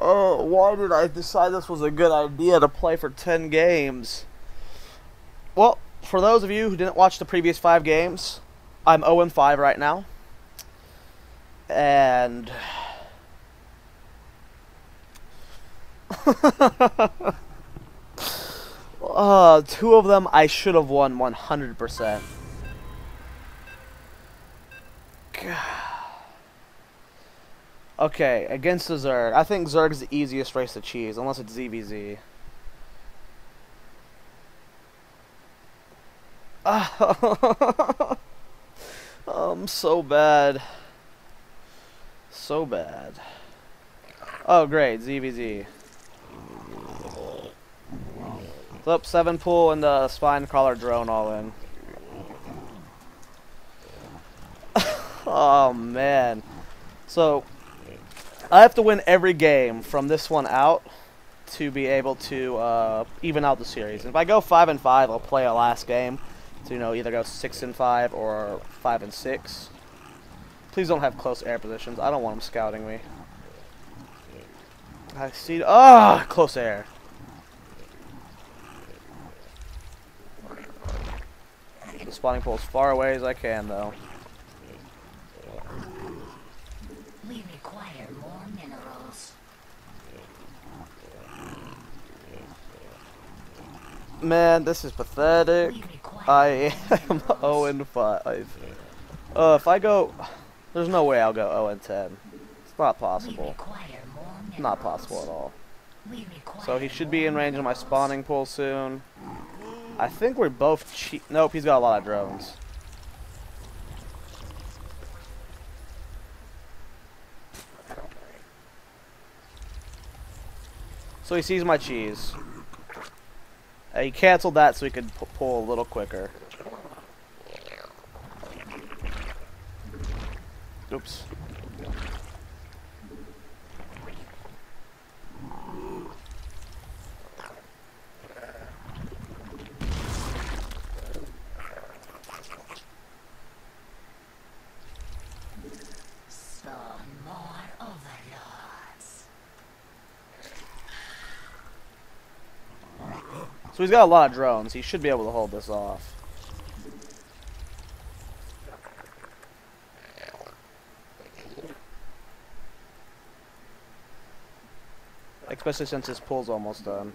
Oh, why did I decide this was a good idea to play for 10 games? Well, for those of you who didn't watch the previous five games, I'm 0 5 right now. And. uh, two of them I should have won 100%. Okay, against the Zerg. I think Zerg's the easiest race to cheese, unless it's ZVZ. um, so bad. So bad. Oh, great, ZVZ. Flip, 7 pool, and the spine crawler drone all in. oh, man. So, I have to win every game from this one out to be able to uh, even out the series. And if I go 5 and 5, I'll play a last game to, you know, either go 6 and 5 or 5 and 6. Please don't have close air positions. I don't want them scouting me. I see. Ah, oh, close air. The spawning pool as far away as I can, though. Man, this is pathetic. I am 0 and 5. Uh, if I go, there's no way I'll go 0 and 10. It's not possible. Not possible at all. So he should be in range of my spawning pool soon. I think we're both cheap. Nope, he's got a lot of drones. So he sees my cheese. Uh, he canceled that so he could pull a little quicker. Oops. So he's got a lot of drones. He should be able to hold this off. Especially since his pool's almost done.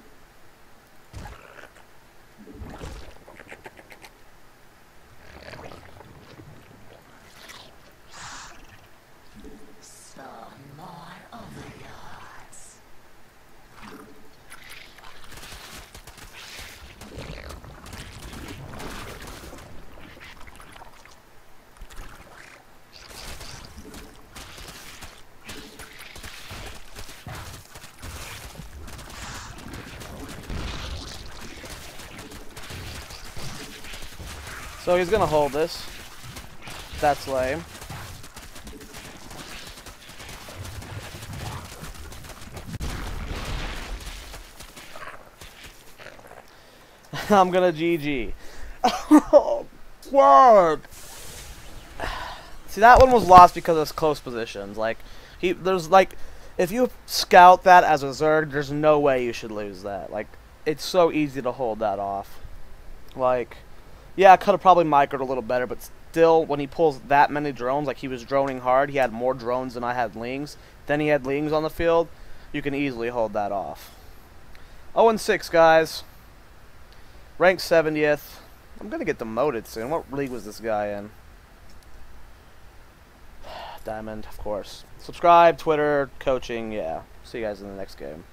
So he's gonna hold this. That's lame. I'm gonna GG. oh, God. See, that one was lost because of close positions. Like, he, there's like, if you scout that as a Zerg, there's no way you should lose that. Like, it's so easy to hold that off. Like, yeah, I could have probably microed a little better, but still, when he pulls that many drones, like he was droning hard, he had more drones than I had lings. Then he had lings on the field. You can easily hold that off. 0 and 6, guys. Ranked 70th. I'm gonna get demoted soon. What league was this guy in? Diamond, of course. Subscribe, Twitter, coaching, yeah. See you guys in the next game.